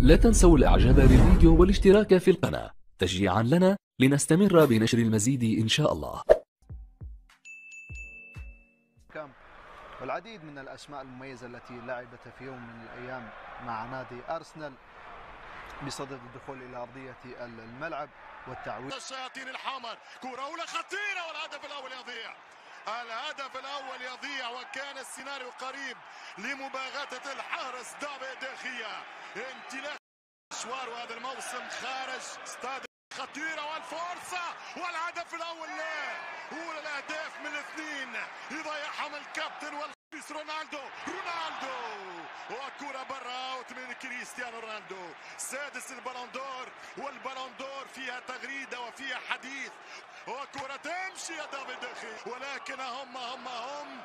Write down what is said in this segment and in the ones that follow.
لا تنسوا الإعجاب بالفيديو والاشتراك في القناة. تشجيعا لنا لنستمر بنشر المزيد إن شاء الله. والعديد من الأسماء المميزة التي لعبت في يوم من الأيام مع نادي أرسنال بصدد الدخول إلى أرضية الملعب والتعويض. الشياطين الحمر كرة أولى خطيرة والهدف الأول يضيع. الهدف الأول يضيع وكان السيناريو قريب لمباغتة الحارس دافيد دخيا انطلاق مشوار هذا الموسم خارج استاد خطيرة والفرصة والهدف الأول له أولى الأهداف من الاثنين. يضيعهم الكابتن والرئيس رونالدو. رونالدو. وكرة برا أوت من كريستيانو رونالدو. سادس البالون دور والبالون دور فيها تغريدة وفيها حديث. وكرة تمشي يا دافيد دخي ولكن هم هم هم.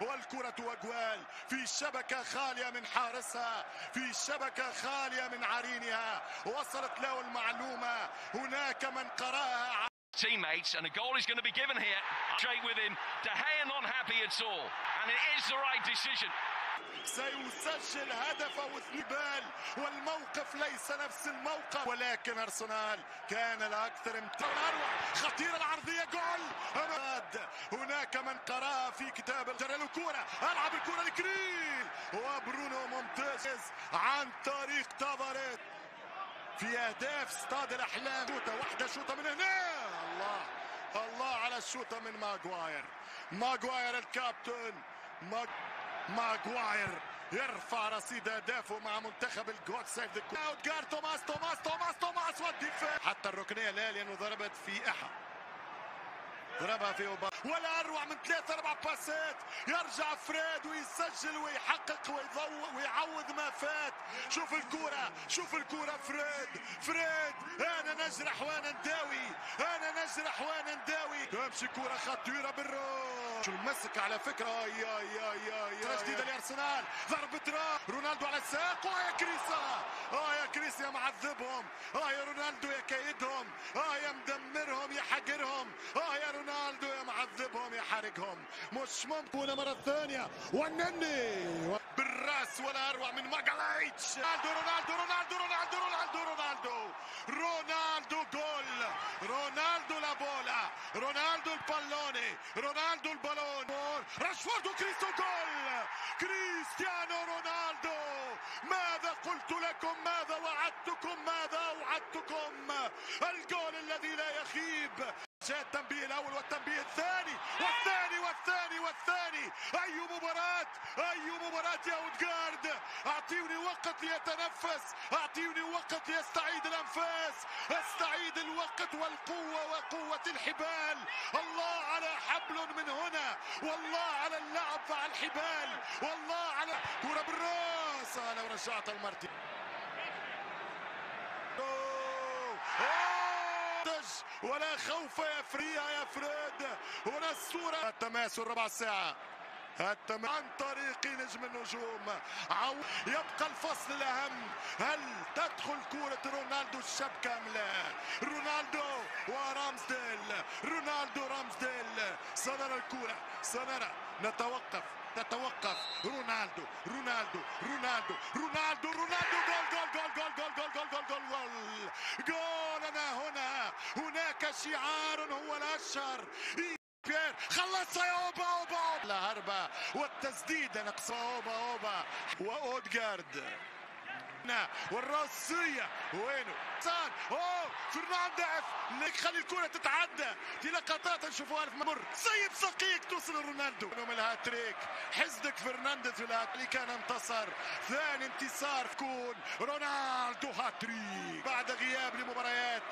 والكرة وجوال في شبكة خالية من حارسها. في شبكة خالية من عرينها. وصلت له المعلومة. هناك من قرأها. Teammates, and a goal is going to be given here. Straight with him. De Gea not happy at all, and it is the right decision. سيسجل هدف أو بال والموقف ليس نفس الموقف. ولكن أرسنال كان الأكثر امتنان خطيره العرضية جول. هناك من قرأ في كتاب جرى له كوره ألعب الكورة لكريل. وبرونو ممتاز عن طريق تافاريت. في أهداف استاد الأحلام. شوطة واحدة شوطة من هنا. الله. الله على الشوطة من ماغواير. ماغواير الكابتن. ماغ... ماغواير يرفع رصيد اهدافه مع منتخب الجود سيف ذا اوتجار توماس توماس توماس توماس والدفاع حتى الركنية لا لأنه ضربت في إحا. ضربها في أوبا. ولا أروع من ثلاث أربع باسات. يرجع فريد ويسجل ويحقق ويضوء ويعوض ما فات. شوف الكرة شوف الكرة فريد فريد. أنا نجرح وأنا نداوي. أنا نجرح وأنا نداوي. تمشي كرة خطيرة بالروح المسك على فكرة؟ يا يا يا يا جديدة لأرسنال. راس رونالدو على الساق. ويا كريسا. آه يا كريس يا معذبهم. آه يا رونالدو يا كيدهم. آه يا مدمرهم يا حقرهم. آه يا رونالدو يا معذبهم يا حارقهم. مش ممكن. مرة ثانية. ونني. بالرأس ولا أروع من ماجاليتش رونالدو رونالدو رونالدو رونالدو رونالدو رونالدو. رونالدو جول. رونالدو لا بولا رونالدو البالوني رونالدو البالون راشفورد وكريستو جول كريستيانو رونالدو ماذا قلت لكم ماذا وعدتكم ماذا اوعدتكم الجول الذي لا يخيب جاء التنبيه الأول والتنبيه الثاني والثاني والثاني والثاني. أي مباراة؟ أي مباراة يا اودجارد أعطيوني وقت ليتنفس. أعطيوني وقت ليستعيد الأنفاس. استعيد الوقت والقوة وقوة الحبال. الله على حبل من هنا. والله على اللعب مع الحبال. والله على كرة بالراس. لو رجعت المرتي ولا خوف يا فريد هنا الصورة. التماس ربع ساعة. التم عن طريق نجم النجوم. عو... يبقى الفصل الأهم. هل تدخل كرة رونالدو الشبكة أم لا رونالدو ورامزديل. رونالدو رامزديل. سنرى الكرة سنرى. نتوقف. تتوقف. رونالدو رونالدو رونالدو رونالدو رونالدو. جول جول جول جول جول جول جول جول جول جول. جولنا هنا هناك شعار هو الأشهر. بيير خلصها يا أوبا أوبا لا هربة والتسديدة نقص أوبا أوبا. واودجارد والراسية وينه؟ سان أوه. فرنانديز اللي خلي الكرة تتعدى. دي لقطات نشوفوها في مر. سيب سقيك توصل لرونالدو. من الهاتريك. حزدك فرنانديز في اللي كان انتصر. ثاني انتصار. كون رونالدو هاتريك. بعد غياب لمباريات.